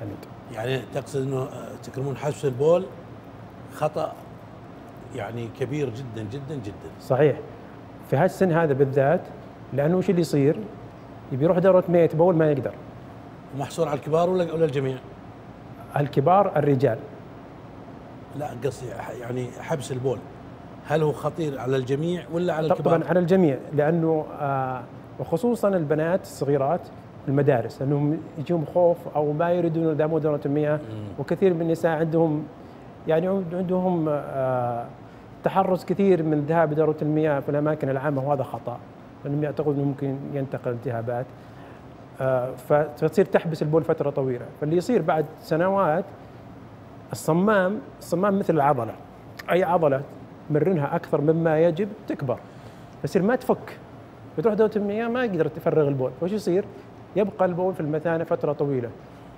حميد يعني تقصد إنه آه، تكرمون حبس البول خطأ يعني كبير جدا جدا جدا صحيح في هالسن هذا بالذات لأنه وش اللي يصير؟ يبي يروح دورة مياه يتبول ما يقدر محصور على الكبار ولا ولا الجميع؟ الكبار الرجال لا قصدي يعني حبس البول هل هو خطير على الجميع ولا على الكبار؟ طبعا على الجميع لأنه آه وخصوصا البنات الصغيرات المدارس لأنهم يجيهم خوف أو ما يريدون يداموا دوره المياه. وكثير من النساء عندهم يعني عند- عندهم آه تحرز كثير من الذهاب لدوره المياه في الأماكن العامة وهذا خطأ لأنهم يعتقدون ممكن ينتقل التهابات آه فتصير تحبس البول فترة طويلة. فاللي يصير بعد سنوات الصمام الصمام مثل العضلة. أي عضلة تمرنها أكثر مما يجب تكبر. تصير ما تفك. بتروح دوره المياه ما يقدر تفرغ البول. فوش يصير؟ يبقى البول في المثانة فترة طويلة.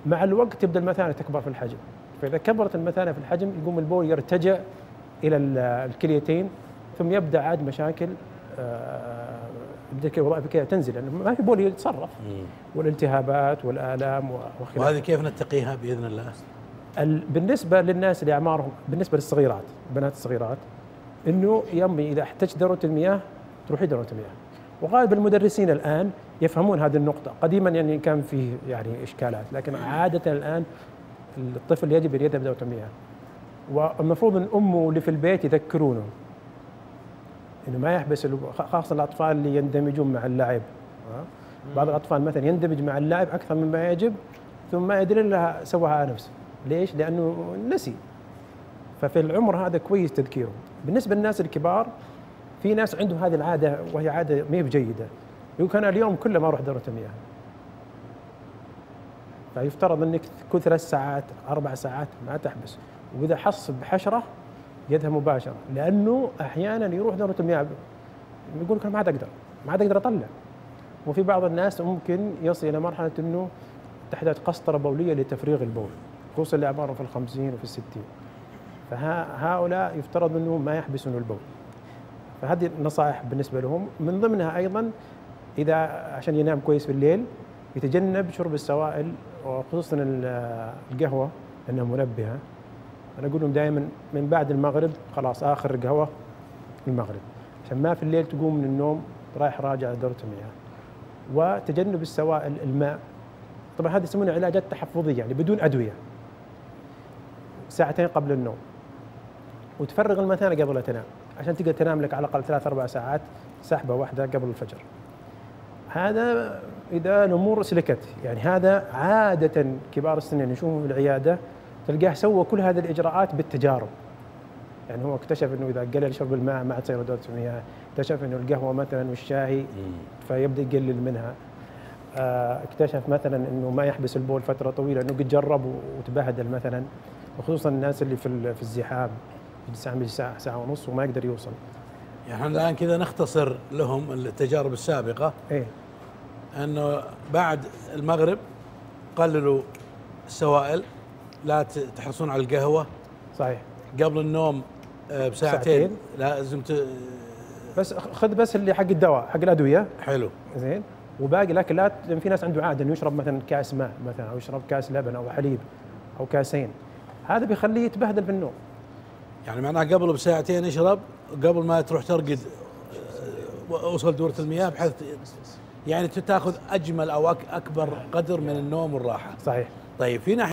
مع الوقت تبدا المثانة تكبر في الحجم. فإذا كبرت المثانة في الحجم يقوم البول يرتجع إلى ال- الكليتين ثم يبدأ عاد مشاكل آه، يبدأ كده وظائف كده تنزل لأنه ما في بول يتصرف. والالتهابات والآلام وخلافه وهذه كيف نتقيها بإذن الله؟ ال- بالنسبة للناس اللي أعمارهم بالنسبة للصغيرات البنات الصغيرات إنه يمي إذا احتجت دوره المياه تروحي دوره المياه. وغالب المدرسين الآن يفهمون هذه النقطة. قديما يعني كان فيه يعني إشكالات لكن عادة الآن الطفل يجب أن يذهب المياه والمفروض أن أمه اللي في البيت يذكرونه. إنه ما يحبس خاصة الأطفال اللي يندمجون مع اللعب؟ بعض الأطفال مثلا يندمج مع اللعب أكثر مما يجب ثم ما يدري الا سواها نفسه. ليش؟ لأنه نسي. ففي العمر هذا كويس تذكيره. بالنسبة للناس الكبار في ناس عندهم هذه العادة وهي عادة ما هي بجيدة. يقول أنا اليوم كله ما أروح دورة المياه. فيفترض أنك كل ثلاث ساعات أربع ساعات ما تحبس. وإذا حص بحشرة يذهب مباشرة لأنه أحيانا يروح دورة المياه. يقول لك أنا ما عاد أقدر ما عاد أقدر أطلع. وفي بعض الناس ممكن يصل إلى مرحلة إنه تحتاج قسطرة بولية لتفريغ البول خصوصا اللي أعمارهم في الخمسين وفي الستين. فهؤلاء يفترض انه ما يحبسون البول. فهذه النصائح بالنسبة لهم. من ضمنها أيضا إذا عشان ينام كويس في الليل يتجنب شرب السوائل وخصوصا ال- القهوة لأنها منبهة. أنا أقول لهم دائما من بعد المغرب خلاص آخر قهوة المغرب. عشان ما في الليل تقوم من النوم رايح راجع دوره المياه. وتجنب السوائل الماء. طبعا هذه يسمونها علاجات تحفظية يعني بدون أدوية. ساعتين قبل النوم. وتفرغ المثانة قبل لا تنام. عشان تقدر تنام لك على الأقل ثلاث أربع ساعات سحبة واحدة قبل الفجر. هذا إذا الأمور سلكت يعني هذا عادة كبار السن اللي نشوفهم في العيادة تلقاه سوى كل هذه الإجراءات بالتجارب. يعني هو اكتشف إنه إذا قلل شرب الماء ما عاد تصير دوره المياه، اكتشف إنه القهوة مثلا والشاي فيبدأ يقلل منها. آه، اكتشف مثلا إنه ما يحبس البول فترة طويلة إنه قد جرب وتبهدل مثلا وخصوصا الناس اللي في في الزحام يستعمل ساعه ساعة ونص وما يقدر يوصل. يعني إحنا الآن كذا نختصر لهم التجارب السابقة. إيه. أنه بعد المغرب قللوا السوائل لا تحرصون على القهوة. صحيح. قبل النوم آه، بساعتين. ساعتين. لازم ت... بس خذ بس اللي حق الدواء حق الأدوية. حلو. زين. وباقي لكن لا في ناس عنده عادة إنه يشرب مثلا كاس ماء مثلا أو يشرب كاس لبن أو حليب أو كاسين. هذا بيخليه يتبهدل في النوم. يعني معناها قبل بساعتين اشرب قبل ما تروح ترقد آه، اوصل دورة المياه بحيث يعني تاخذ أجمل أو أكبر قدر من النوم والراحة. صحيح. طيب في ناحية